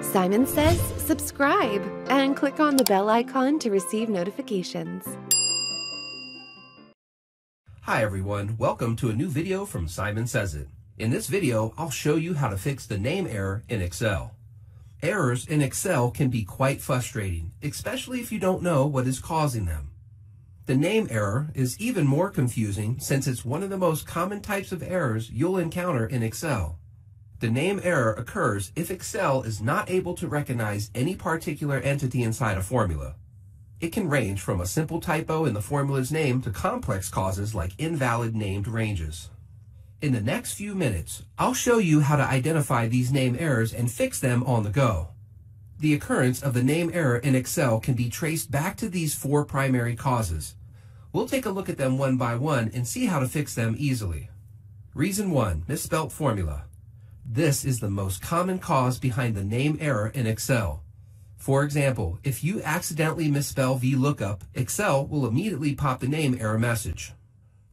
Simon says subscribe and click on the bell icon to receive notifications. Hi everyone, welcome to a new video from Simon Sez IT. In this video, I'll show you how to fix the name error in Excel. Errors in Excel can be quite frustrating, especially if you don't know what is causing them. The name error is even more confusing since it's one of the most common types of errors you'll encounter in Excel. The name error occurs if Excel is not able to recognize any particular entity inside a formula. It can range from a simple typo in the formula's name to complex causes like invalid named ranges. In the next few minutes, I'll show you how to identify these name errors and fix them on the go. The occurrence of the name error in Excel can be traced back to these four primary causes. We'll take a look at them one by one and see how to fix them easily. Reason 1. Misspelt formula. This is the most common cause behind the name error in Excel. For example, if you accidentally misspell VLOOKUP, Excel will immediately pop the name error message.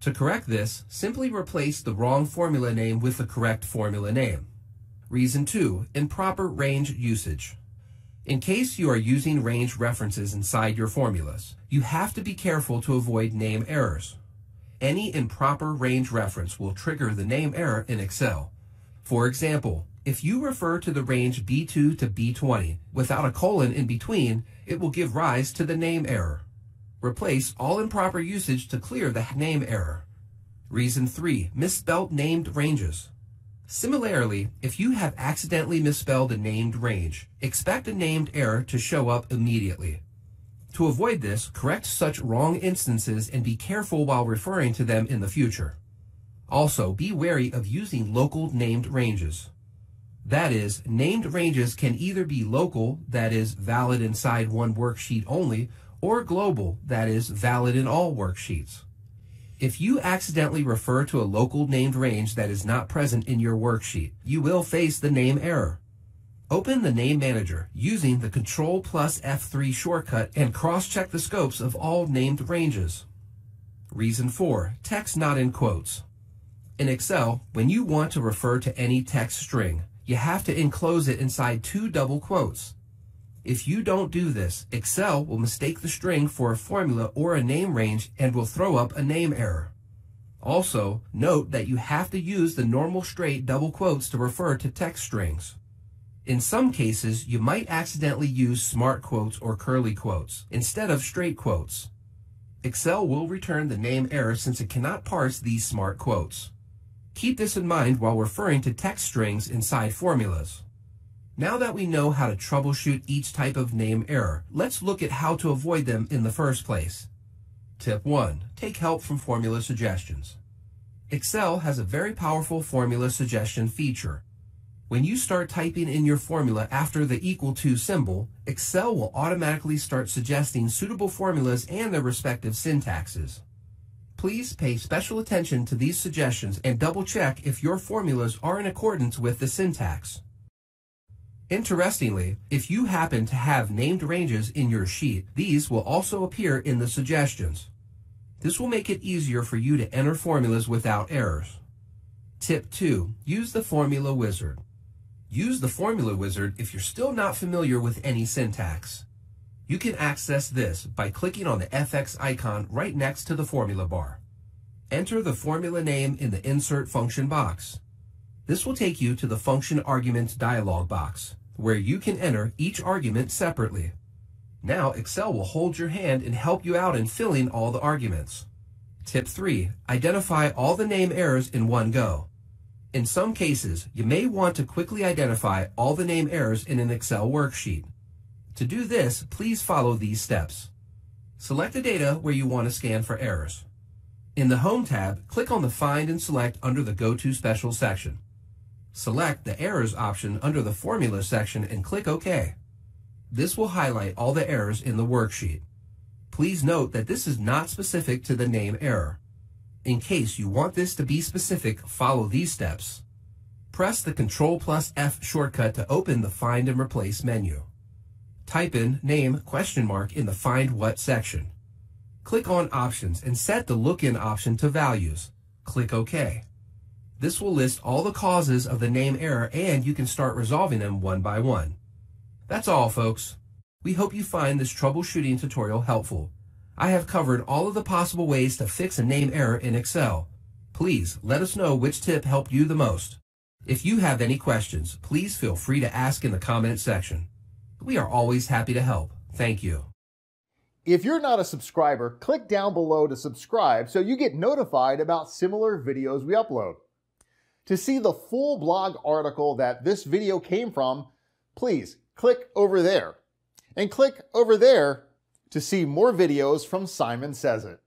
To correct this, simply replace the wrong formula name with the correct formula name. Reason 2. Improper range usage. In case you are using range references inside your formulas, you have to be careful to avoid name errors. Any improper range reference will trigger the name error in Excel. For example, if you refer to the range B2 to B20 without a colon in between, it will give rise to the name error. Replace all improper usage to clear the name error. Reason 3. Misspelled named ranges. Similarly, if you have accidentally misspelled a named range, expect a named error to show up immediately. To avoid this, correct such wrong instances and be careful while referring to them in the future. Also, be wary of using local named ranges. That is, named ranges can either be local, that is, valid inside one worksheet only, or global, that is, valid in all worksheets. If you accidentally refer to a local named range that is not present in your worksheet, you will face the name error. Open the Name Manager using the Control plus F3 shortcut and cross-check the scopes of all named ranges. Reason 4. Text not in quotes. In Excel, when you want to refer to any text string, you have to enclose it inside two double quotes. If you don't do this, Excel will mistake the string for a formula or a name range and will throw up a name error. Also, note that you have to use the normal straight double quotes to refer to text strings. In some cases, you might accidentally use smart quotes or curly quotes instead of straight quotes. Excel will return the name error since it cannot parse these smart quotes. Keep this in mind while referring to text strings inside formulas. Now that we know how to troubleshoot each type of name error, let's look at how to avoid them in the first place. Tip 1. Take help from formula suggestions. Excel has a very powerful formula suggestion feature. When you start typing in your formula after the equal to symbol, Excel will automatically start suggesting suitable formulas and their respective syntaxes. Please pay special attention to these suggestions and double check if your formulas are in accordance with the syntax. Interestingly, if you happen to have named ranges in your sheet, these will also appear in the suggestions. This will make it easier for you to enter formulas without errors. Tip 2. Use the Formula Wizard. Use the Formula Wizard if you're still not familiar with any syntax. You can access this by clicking on the FX icon right next to the formula bar. Enter the formula name in the Insert function box. This will take you to the Function Arguments dialog box, where you can enter each argument separately. Now Excel will hold your hand and help you out in filling all the arguments. Tip 3. Identify all the name errors in one go. In some cases, you may want to quickly identify all the name errors in an Excel worksheet. To do this, please follow these steps. Select the data where you want to scan for errors. In the Home tab, click on the Find and Select under the Go To Special section. Select the Errors option under the Formula section and click OK. This will highlight all the errors in the worksheet. Please note that this is not specific to the name error. In case you want this to be specific, follow these steps. Press the Ctrl plus F shortcut to open the Find and Replace menu. Type in name question mark in the Find What section. Click on Options and set the Look-In option to Values. Click OK. This will list all the causes of the name error and you can start resolving them one by one. That's all, folks. We hope you find this troubleshooting tutorial helpful. I have covered all of the possible ways to fix a name error in Excel. Please let us know which tip helped you the most. If you have any questions, please feel free to ask in the comment section. We are always happy to help. Thank you. If you're not a subscriber, click down below to subscribe so you get notified about similar videos we upload. To see the full blog article that this video came from, please click over there. And click over there to see more videos from Simon Sez IT.